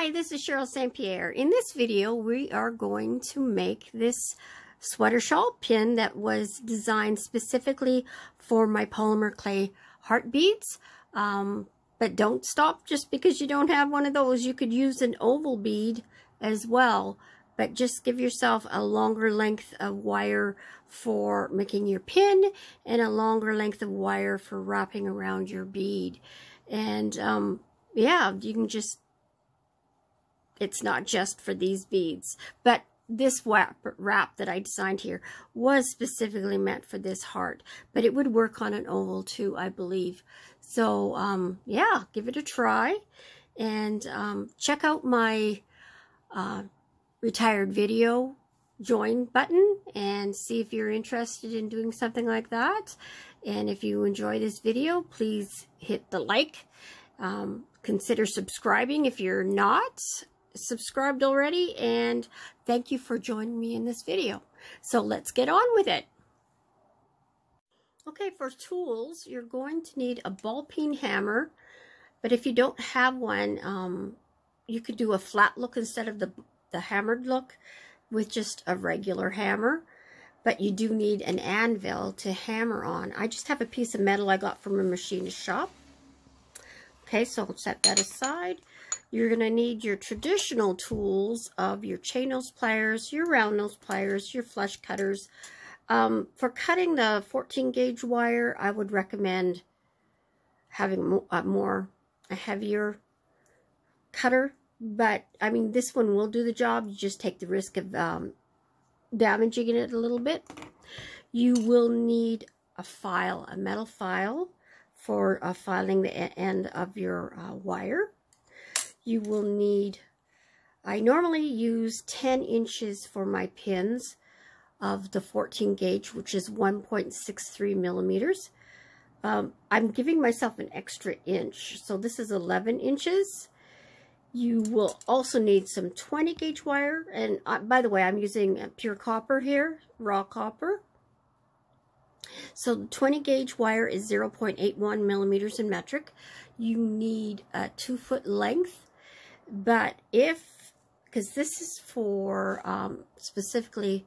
Hi, this is Cheryl St. Pierre. In this video, we are going to make this sweater shawl pin that was designed specifically for my polymer clay heart beads. Um, but don't stop just because you don't have one of those. You could use an oval bead as well, but just give yourself a longer length of wire for making your pin and a longer length of wire for wrapping around your bead. And um, yeah, you can just it's not just for these beads. But this wrap, wrap that I designed here was specifically meant for this heart. But it would work on an oval too, I believe. So, um, yeah, give it a try. And um, check out my uh, retired video join button and see if you're interested in doing something like that. And if you enjoy this video, please hit the like. Um, consider subscribing if you're not subscribed already and thank you for joining me in this video. So let's get on with it. Okay, for tools, you're going to need a ball peen hammer, but if you don't have one, um, you could do a flat look instead of the, the hammered look with just a regular hammer, but you do need an anvil to hammer on. I just have a piece of metal I got from a machinist shop. Okay, so I'll set that aside. You're going to need your traditional tools of your chain nose pliers, your round nose pliers, your flush cutters. Um, for cutting the 14 gauge wire, I would recommend having a more, a heavier cutter. But, I mean, this one will do the job. You just take the risk of um, damaging it a little bit. You will need a file, a metal file for uh, filing the end of your uh, wire you will need, I normally use 10 inches for my pins of the 14 gauge, which is 1.63 millimeters. Um, I'm giving myself an extra inch, so this is 11 inches. You will also need some 20 gauge wire, and uh, by the way, I'm using pure copper here, raw copper. So the 20 gauge wire is 0.81 millimeters in metric. You need a two foot length but if, because this is for um, specifically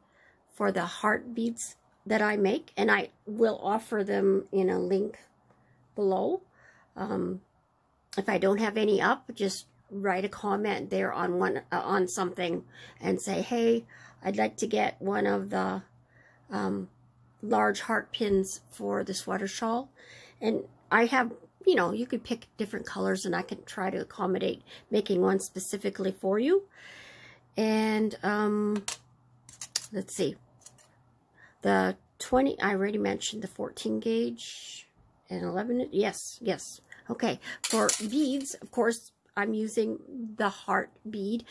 for the heart beads that I make, and I will offer them in a link below. Um, if I don't have any up, just write a comment there on one uh, on something and say, hey, I'd like to get one of the um, large heart pins for the sweater shawl. And I have you know, you could pick different colors and I can try to accommodate making one specifically for you. And, um, let's see. The 20, I already mentioned the 14 gauge and 11, yes, yes. Okay, for beads, of course, I'm using the heart bead.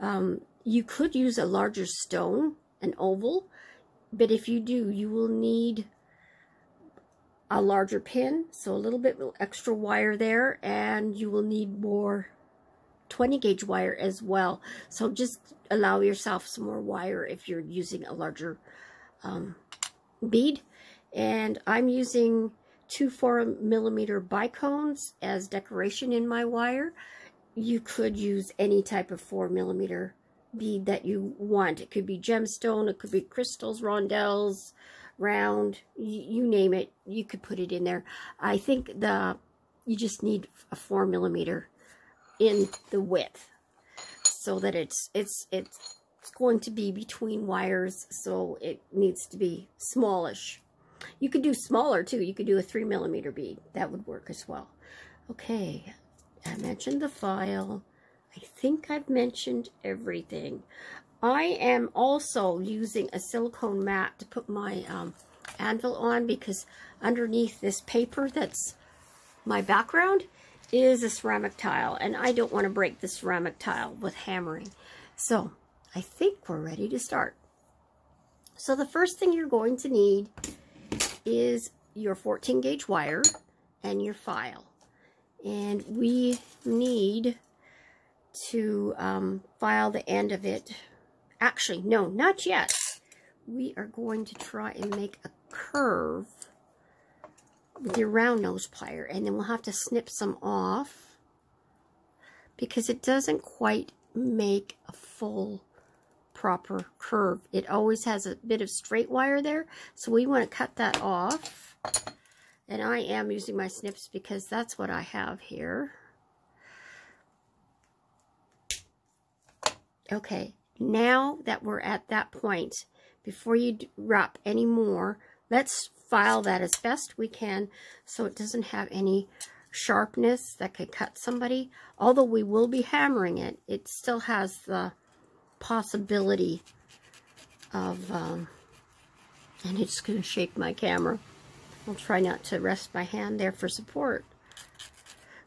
Um, you could use a larger stone, an oval, but if you do, you will need a larger pin, so a little bit extra wire there, and you will need more 20 gauge wire as well. So just allow yourself some more wire if you're using a larger um, bead. And I'm using two 4 millimeter bicones as decoration in my wire. You could use any type of 4 millimeter bead that you want. It could be gemstone, it could be crystals, rondelles, round, you name it, you could put it in there. I think the you just need a four millimeter in the width so that it's it's it's going to be between wires, so it needs to be smallish. You could do smaller too. You could do a three millimeter bead. That would work as well. Okay, I mentioned the file. I think I've mentioned everything. I am also using a silicone mat to put my um, anvil on because underneath this paper that's my background is a ceramic tile and I don't want to break the ceramic tile with hammering. So I think we're ready to start. So the first thing you're going to need is your 14 gauge wire and your file. And we need to um, file the end of it Actually, no, not yet. We are going to try and make a curve with your round nose plier. And then we'll have to snip some off. because it doesn't quite make a full proper curve. It always has a bit of straight wire there, so we want to cut that off. And I am using my snips because that's what I have here. Okay, now that we're at that point, before you wrap any more, let's file that as best we can so it doesn't have any sharpness that could cut somebody. Although we will be hammering it, it still has the possibility of, um, and it's going to shake my camera. I'll try not to rest my hand there for support.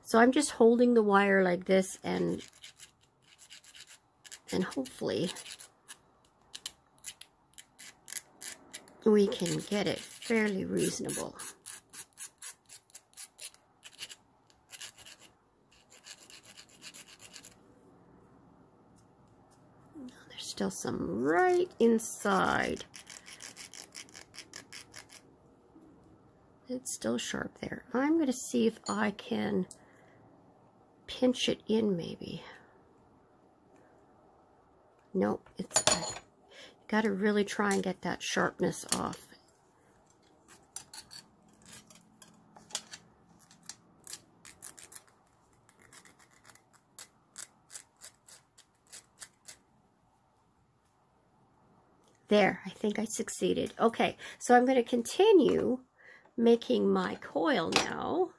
So I'm just holding the wire like this and and hopefully we can get it fairly reasonable. There's still some right inside. It's still sharp there. I'm going to see if I can pinch it in maybe. Nope, it's got to really try and get that sharpness off. There, I think I succeeded. Okay, so I'm going to continue making my coil now.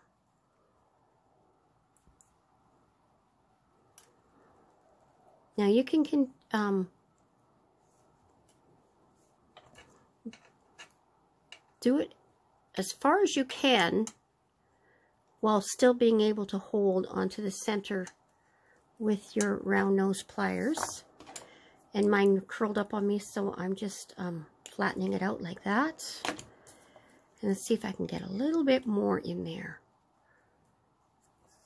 Now you can, can um, do it as far as you can while still being able to hold onto the center with your round nose pliers. And mine curled up on me, so I'm just um, flattening it out like that. And let's see if I can get a little bit more in there.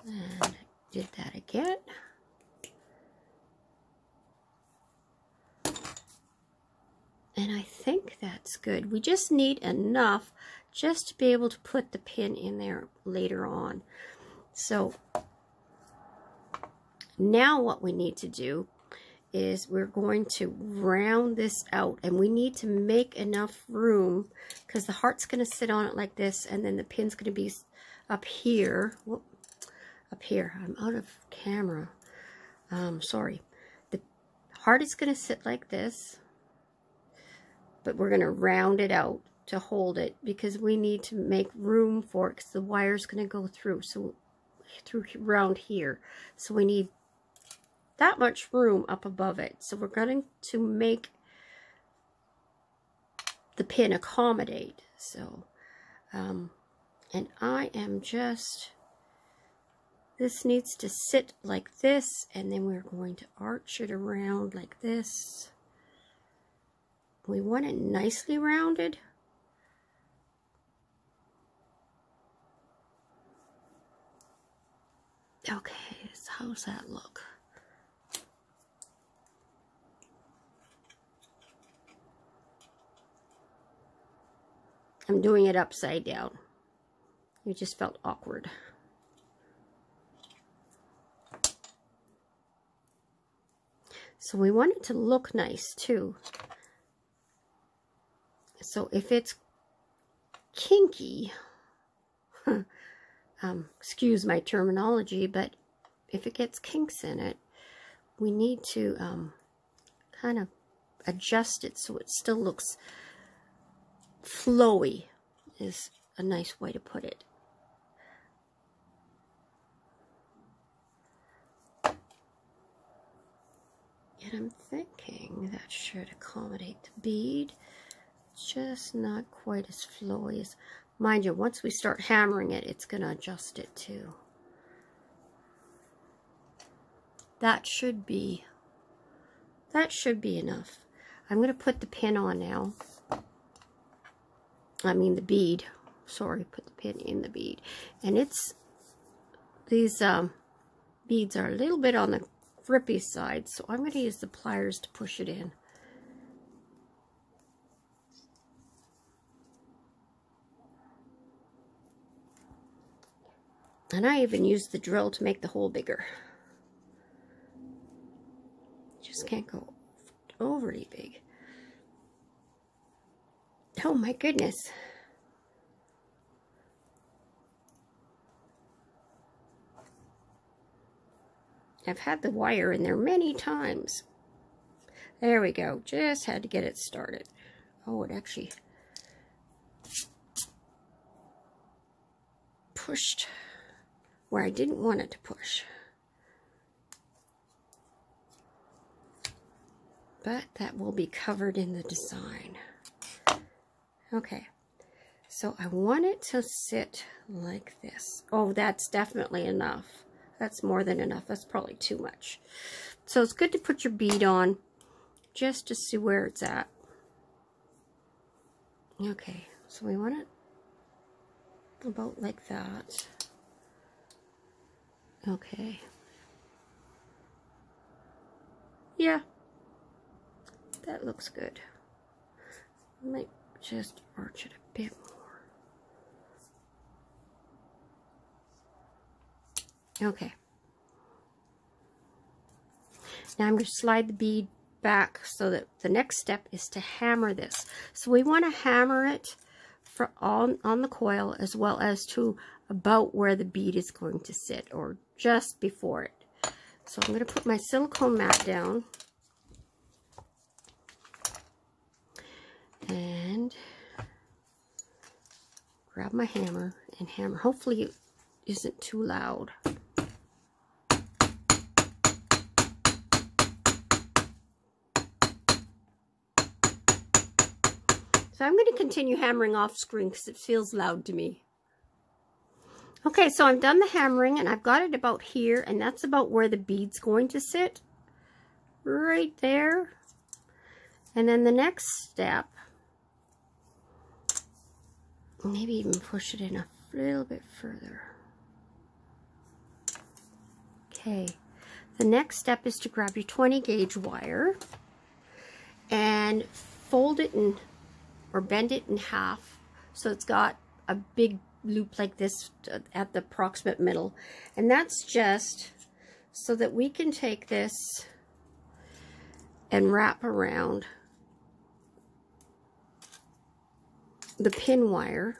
And did that again. And I think that's good. We just need enough just to be able to put the pin in there later on. So now what we need to do is we're going to round this out and we need to make enough room because the heart's going to sit on it like this and then the pin's going to be up here. Whoop, up here. I'm out of camera. Um, sorry. The heart is going to sit like this but we're going to round it out to hold it because we need to make room for it because the wire's going to go through so through around here. So we need that much room up above it. So we're going to make the pin accommodate. So um, and I am just this needs to sit like this and then we're going to arch it around like this we want it nicely rounded. Okay, so how's that look? I'm doing it upside down. It just felt awkward. So we want it to look nice too. So if it's kinky, um, excuse my terminology, but if it gets kinks in it, we need to um, kind of adjust it so it still looks flowy is a nice way to put it. And I'm thinking that should accommodate the bead just not quite as flowy as, mind you, once we start hammering it, it's going to adjust it too. That should be, that should be enough. I'm going to put the pin on now. I mean the bead. Sorry, put the pin in the bead. And it's, these um, beads are a little bit on the grippy side, so I'm going to use the pliers to push it in. And I even used the drill to make the hole bigger. just can't go overly big. Oh my goodness. I've had the wire in there many times. There we go. Just had to get it started. Oh, it actually pushed where I didn't want it to push. But that will be covered in the design. Okay, so I want it to sit like this. Oh, that's definitely enough. That's more than enough. That's probably too much. So it's good to put your bead on just to see where it's at. Okay, so we want it about like that. Okay. Yeah, that looks good. I might just arch it a bit more. Okay. Now I'm going to slide the bead back so that the next step is to hammer this. So we want to hammer it for on, on the coil as well as to about where the bead is going to sit or just before it. So I'm going to put my silicone mat down and grab my hammer and hammer. Hopefully it isn't too loud. So I'm going to continue hammering off screen because it feels loud to me. Okay, so I've done the hammering and I've got it about here and that's about where the bead's going to sit. Right there. And then the next step, maybe even push it in a little bit further. Okay, the next step is to grab your 20 gauge wire and fold it in or bend it in half so it's got a big loop like this at the approximate middle. And that's just so that we can take this and wrap around the pin wire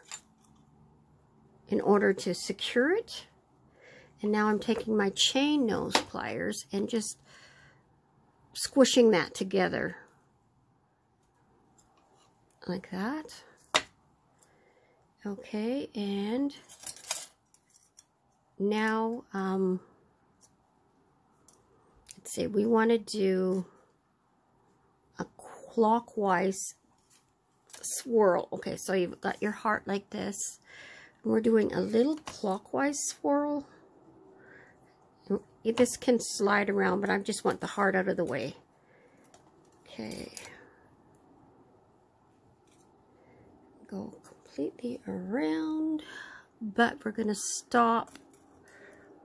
in order to secure it. And now I'm taking my chain nose pliers and just squishing that together like that. Okay, and now, um, let's see, we want to do a clockwise swirl. Okay, so you've got your heart like this. We're doing a little clockwise swirl. This can slide around, but I just want the heart out of the way. Okay. go completely around, but we're going to stop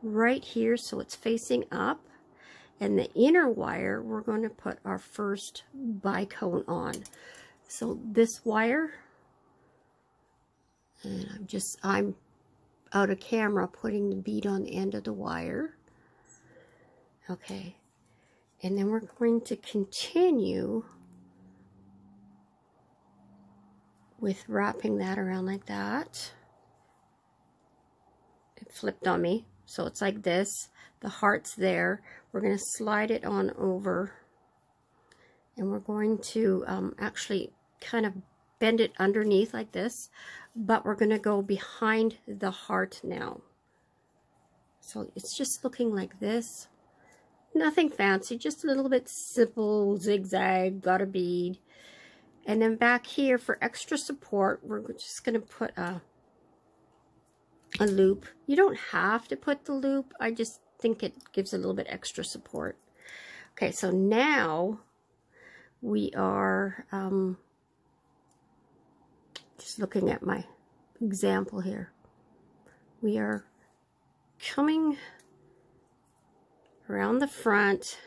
right here so it's facing up. And the inner wire, we're going to put our first bicone on. So this wire, and I'm just, I'm out of camera putting the bead on the end of the wire. Okay. And then we're going to continue with wrapping that around like that. It flipped on me. So it's like this. The heart's there. We're going to slide it on over. And we're going to um, actually kind of bend it underneath like this. But we're going to go behind the heart now. So it's just looking like this. Nothing fancy, just a little bit simple, zigzag, got a bead. And then back here for extra support, we're just going to put a, a loop. You don't have to put the loop. I just think it gives a little bit extra support. Okay, so now we are um, just looking at my example here. We are coming around the front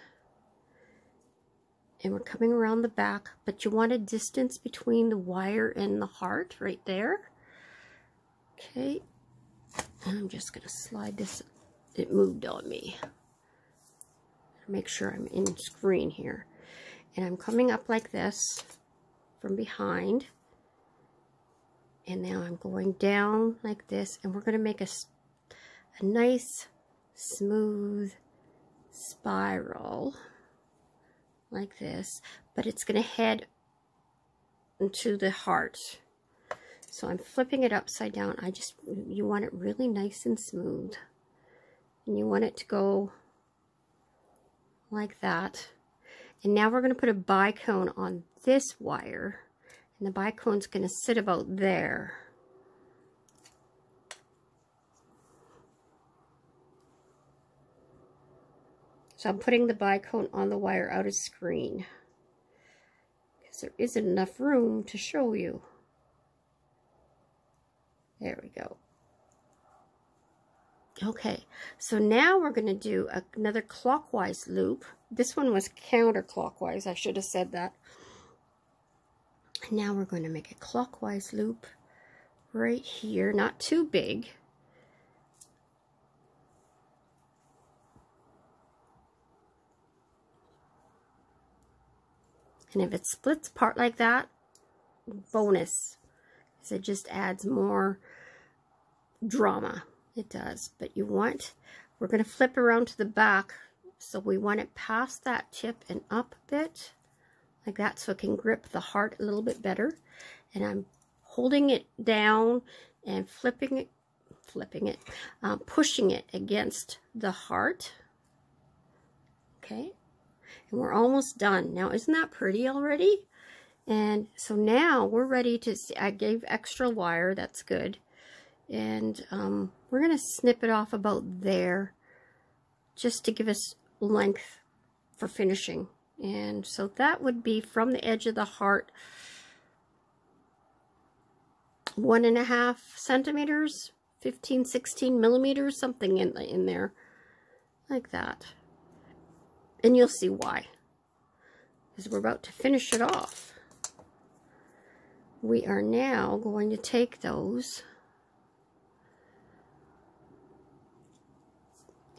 and we're coming around the back, but you want a distance between the wire and the heart right there. Okay, and I'm just going to slide this. It moved on me. make sure I'm in screen here. And I'm coming up like this from behind. And now I'm going down like this. And we're going to make a, a nice, smooth spiral like this. But it's going to head into the heart. So I'm flipping it upside down. I just, you want it really nice and smooth. And you want it to go like that. And now we're going to put a bicone on this wire. And the bicone's going to sit about there. So I'm putting the bicone on the wire out of screen. Because there isn't enough room to show you. There we go. Okay, so now we're going to do another clockwise loop. This one was counterclockwise. I should have said that. And now we're going to make a clockwise loop right here. Not too big. And if it splits apart like that, bonus. Because it just adds more drama. It does. But you want, we're going to flip around to the back. So we want it past that tip and up a bit. Like that so it can grip the heart a little bit better. And I'm holding it down and flipping it, flipping it, uh, pushing it against the heart. Okay. And we're almost done. Now, isn't that pretty already? And so now we're ready to see. I gave extra wire. That's good. And um, we're going to snip it off about there just to give us length for finishing. And so that would be from the edge of the heart, one and a half centimeters, 15, 16 millimeters, something in, in there like that. And you'll see why. Because we're about to finish it off. We are now going to take those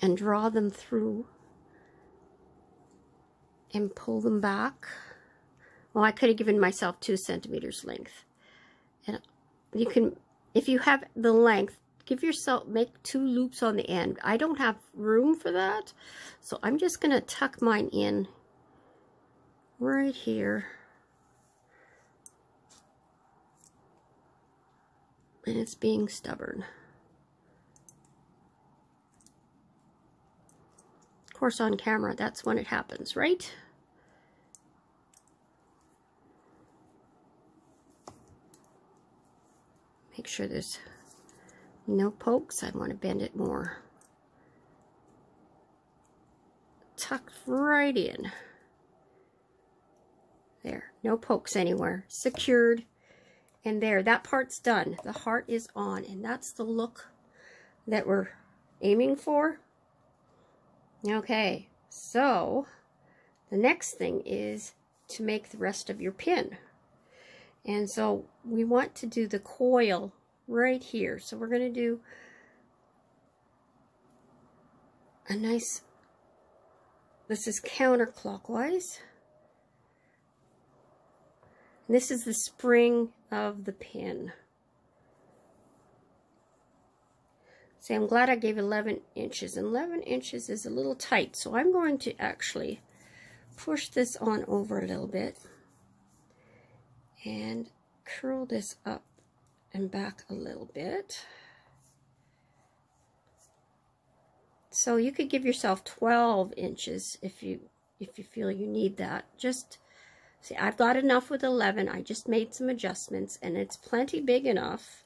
and draw them through and pull them back. Well, I could have given myself two centimeters length. And you can, if you have the length, give yourself, make two loops on the end. I don't have room for that. So I'm just going to tuck mine in right here. And it's being stubborn. Of course, on camera, that's when it happens, right? Make sure there's no pokes. I want to bend it more. Tucked right in. There, no pokes anywhere. Secured. And there, that part's done. The heart is on, and that's the look that we're aiming for. Okay, so the next thing is to make the rest of your pin. And so we want to do the coil right here. So we're going to do a nice, this is counterclockwise. This is the spring of the pin. See, I'm glad I gave 11 inches. 11 inches is a little tight, so I'm going to actually push this on over a little bit and curl this up and back a little bit. So you could give yourself 12 inches if you if you feel you need that. Just see, I've got enough with 11. I just made some adjustments and it's plenty big enough.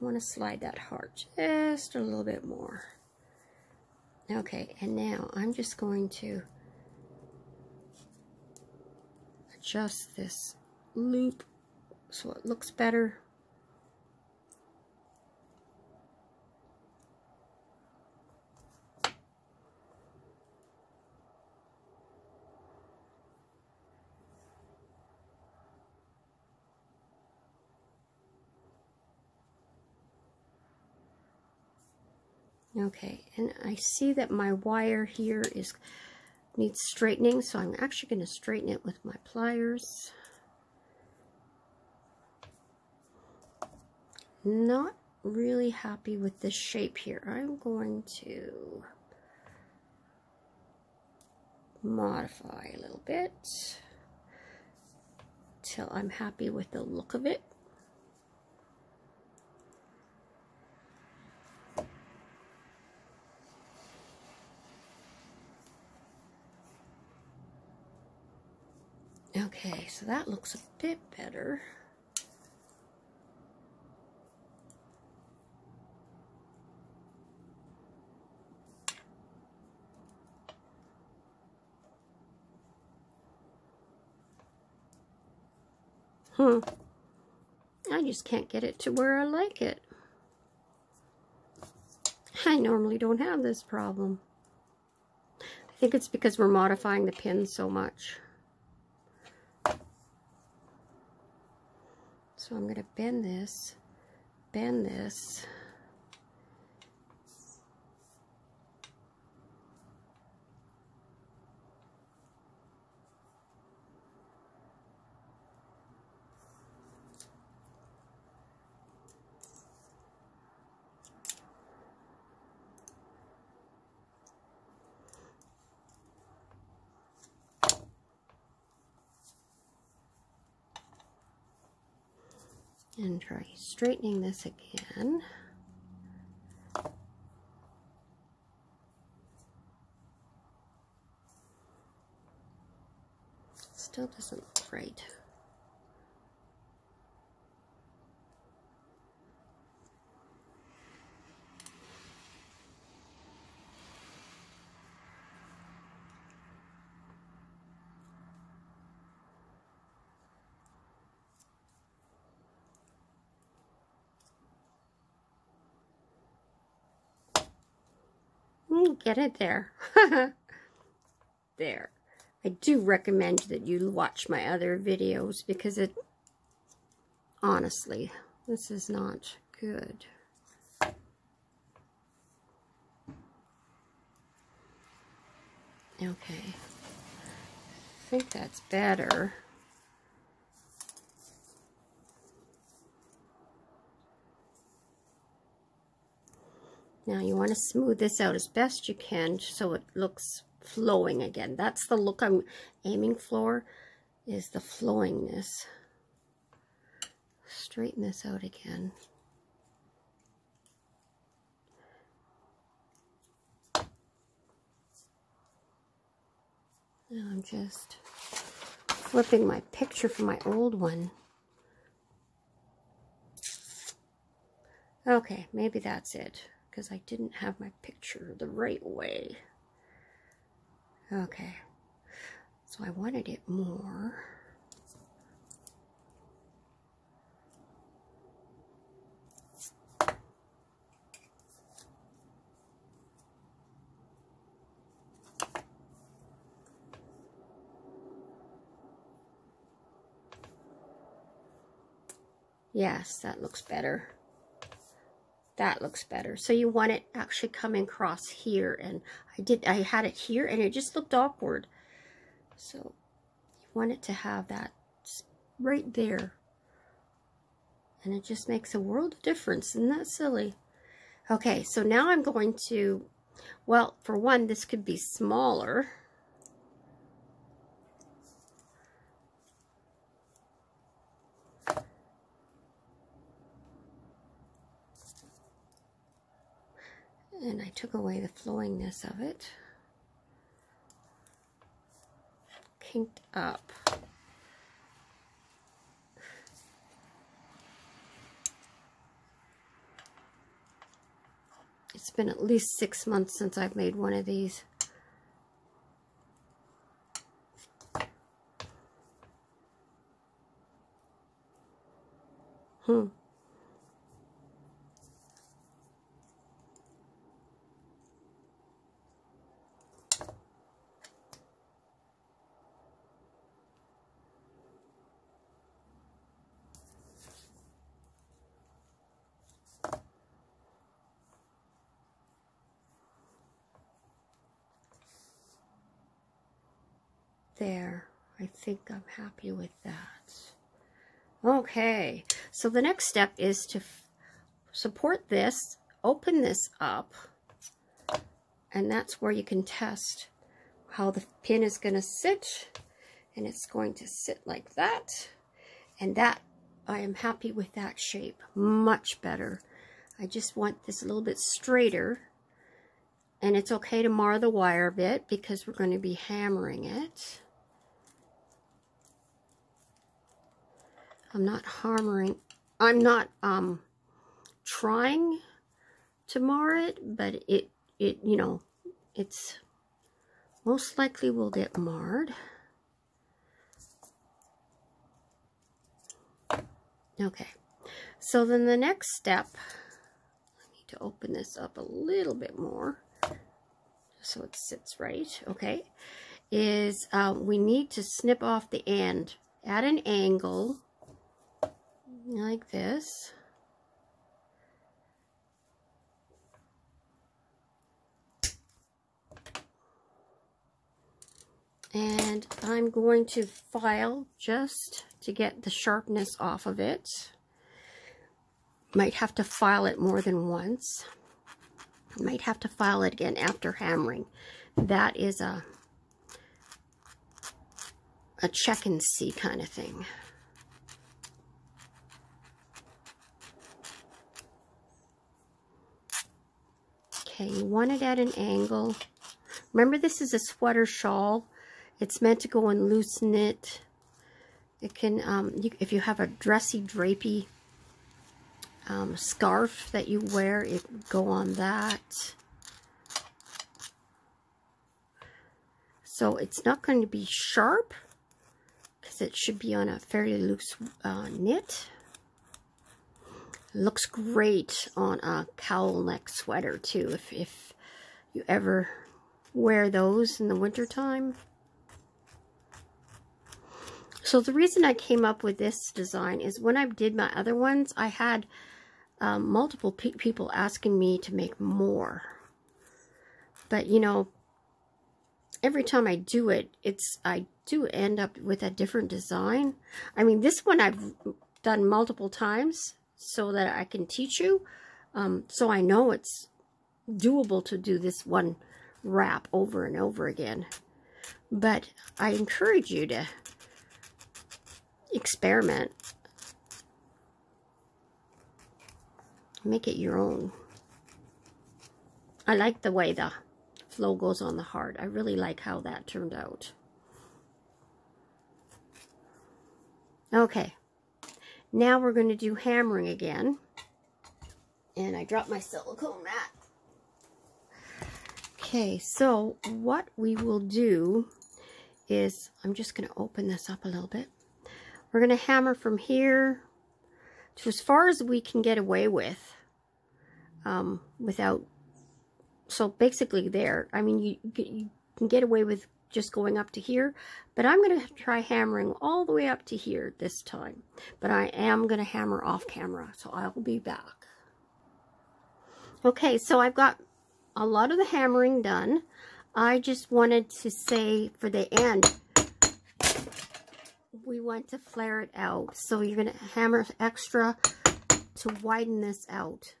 I want to slide that heart just a little bit more. Okay, and now I'm just going to adjust this loop so it looks better. Okay, and I see that my wire here is needs straightening, so I'm actually going to straighten it with my pliers. Not really happy with this shape here. I'm going to modify a little bit till I'm happy with the look of it. Okay, so that looks a bit better. Hmm. I just can't get it to where I like it. I normally don't have this problem. I think it's because we're modifying the pins so much. So I'm going to bend this, bend this, and try straightening this again. Still doesn't look right. Get it there. there. I do recommend that you watch my other videos because it, honestly, this is not good. Okay. I think that's better. Now you want to smooth this out as best you can so it looks flowing again. That's the look I'm aiming for, is the flowingness. Straighten this out again. Now I'm just flipping my picture from my old one. Okay, maybe that's it because I didn't have my picture the right way. Okay, so I wanted it more. Yes, that looks better. That looks better. So you want it actually coming across here. And I did, I had it here and it just looked awkward. So you want it to have that right there. And it just makes a world of difference. Isn't that silly? Okay, so now I'm going to, well, for one, this could be smaller. and I took away the flowingness of it. Kinked up. It's been at least six months since I've made one of these. Hmm. There. I think I'm happy with that. Okay, so the next step is to support this, open this up, and that's where you can test how the pin is going to sit. And it's going to sit like that. And that, I am happy with that shape. Much better. I just want this a little bit straighter. And it's okay to mar the wire a bit because we're going to be hammering it. I'm not hammering. I'm not um, trying to mar it, but it, it, you know, it's most likely will get marred. Okay, so then the next step, I need to open this up a little bit more so it sits right, okay, is uh, we need to snip off the end at an angle like this. And I'm going to file just to get the sharpness off of it. Might have to file it more than once. Might have to file it again after hammering. That is a, a check and see kind of thing. Okay, you want it at an angle. Remember, this is a sweater shawl. It's meant to go in loose knit. It can, um, you, if you have a dressy, drapey um, scarf that you wear, it go on that. So it's not going to be sharp because it should be on a fairly loose uh, knit. Looks great on a cowl neck sweater too if, if you ever wear those in the wintertime. So the reason I came up with this design is when I did my other ones, I had um, multiple pe people asking me to make more. But, you know, every time I do it, it's I do end up with a different design. I mean, this one I've done multiple times so that I can teach you. Um, so I know it's doable to do this one wrap over and over again. But I encourage you to experiment. Make it your own. I like the way the flow goes on the heart. I really like how that turned out. Okay. Now we're going to do hammering again. And I dropped my silicone mat. Okay, so what we will do is, I'm just going to open this up a little bit. We're going to hammer from here to as far as we can get away with um, without, so basically there. I mean, you, you can get away with just going up to here, but I'm going to try hammering all the way up to here this time. But I am going to hammer off camera, so I will be back. Okay, so I've got a lot of the hammering done. I just wanted to say for the end, we want to flare it out. So you're going to hammer extra to widen this out.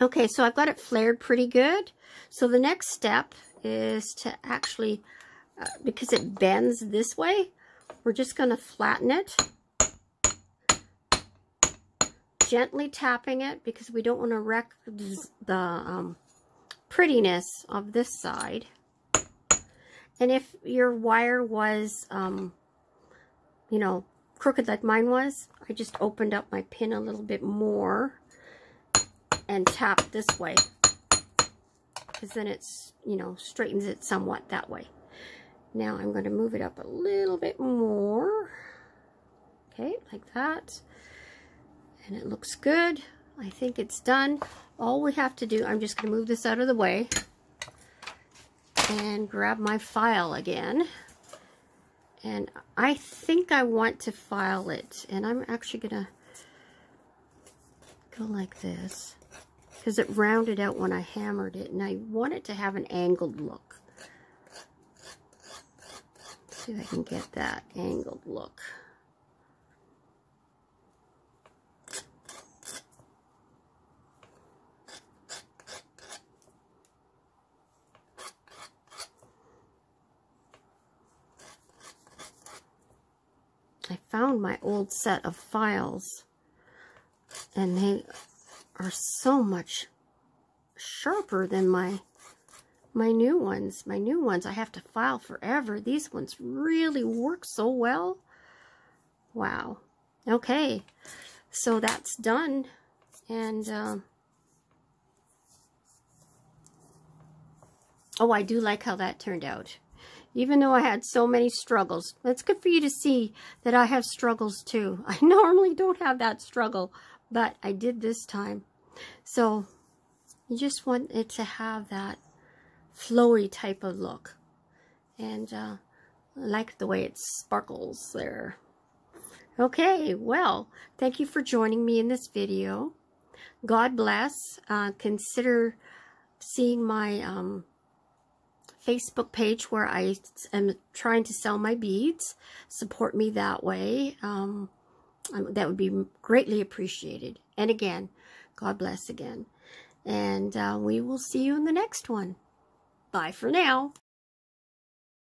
Okay, so I've got it flared pretty good. So the next step is to actually, uh, because it bends this way, we're just going to flatten it. Gently tapping it because we don't want to wreck the um, prettiness of this side. And if your wire was, um, you know, crooked like mine was, I just opened up my pin a little bit more and tapped this way. Because then it's, you know, straightens it somewhat that way. Now I'm going to move it up a little bit more. Okay, like that. And it looks good. I think it's done. All we have to do, I'm just going to move this out of the way and grab my file again. And I think I want to file it. And I'm actually going to go like this. Because it rounded out when I hammered it. And I want it to have an angled look. See if I can get that angled look. I found my old set of files and they are so much sharper than my my new ones. My new ones I have to file forever. These ones really work so well. Wow. Okay. So that's done. And, um, oh, I do like how that turned out. Even though I had so many struggles. It's good for you to see that I have struggles too. I normally don't have that struggle, but I did this time. So, you just want it to have that flowy type of look. And uh, I like the way it sparkles there. Okay, well, thank you for joining me in this video. God bless. Uh, consider seeing my um, Facebook page where I am trying to sell my beads. Support me that way. Um, that would be greatly appreciated. And again, God bless again. And uh, we will see you in the next one. Bye for now.